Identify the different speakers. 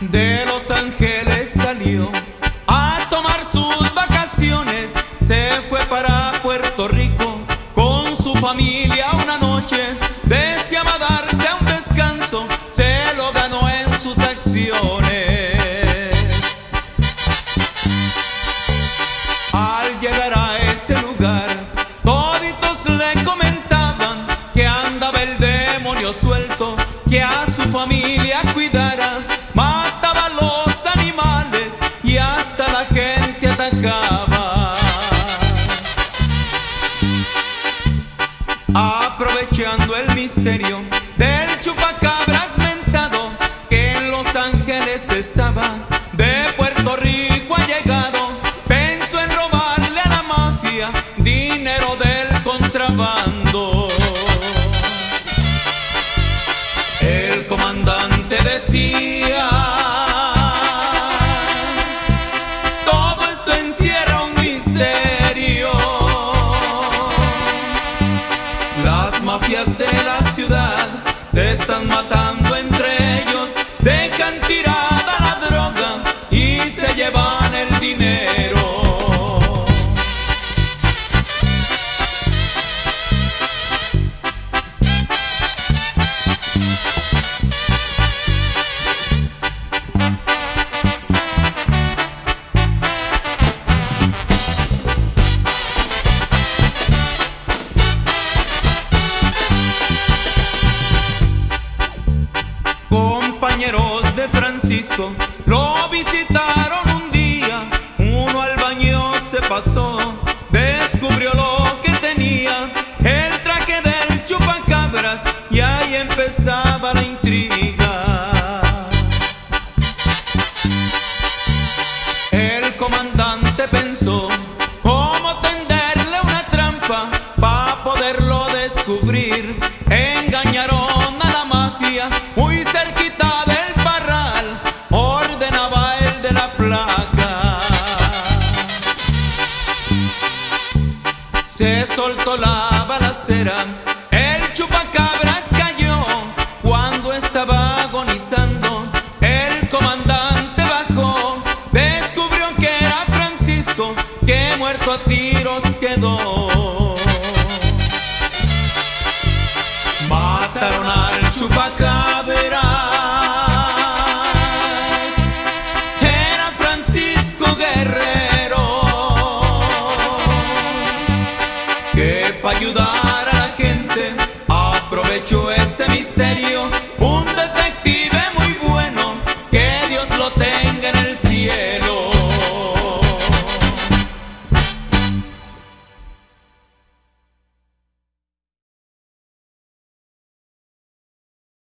Speaker 1: de Los Ángeles. Aprovechando el misterio del chupacabras mentado que en Los Ángeles estaba, de Puerto Rico ha llegado, pensó en robarle a la mafia dinero del contrabando. El comandante decía, Lo visitaron un día, uno al baño se pasó, descubrió lo que tenía, el traje del chupacabras y ahí empezaba la intriga. El comandante pensó cómo tenderle una trampa para poderlo descubrir. Engañaron a la mafia muy soltó la balacera. El chupacabras cayó cuando estaba agonizando. El comandante bajó, descubrió que era Francisco, que muerto a tiros quedó. Mataron al chupacabras. para ayudar a la gente. Aprovecho ese misterio